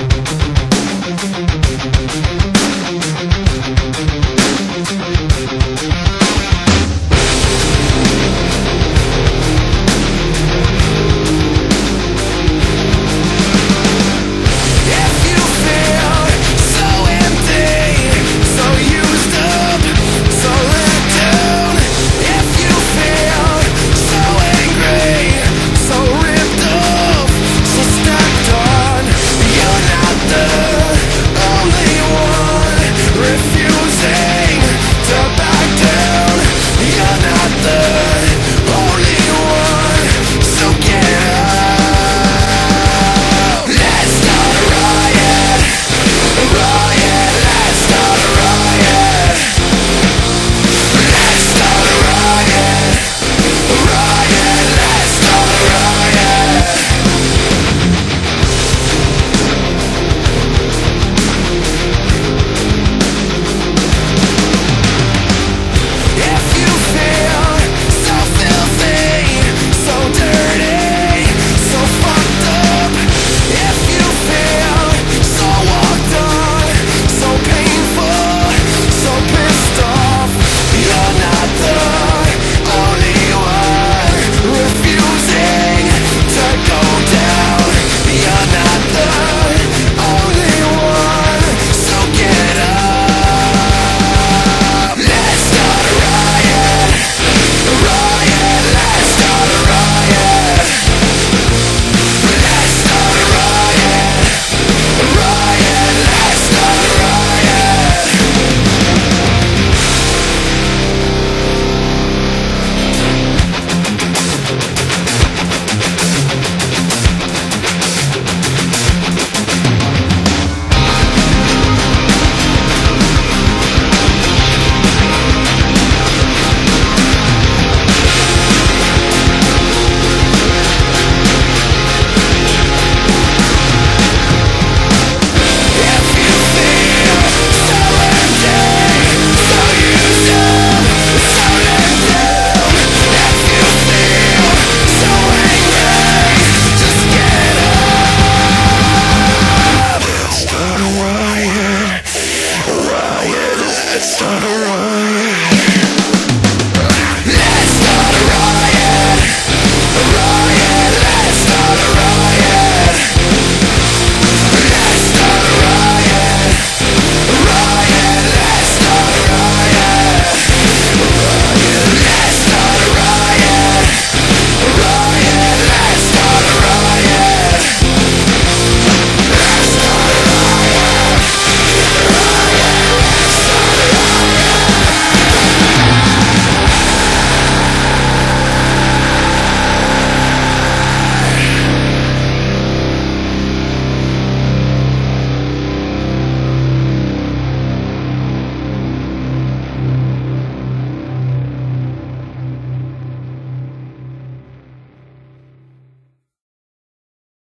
Música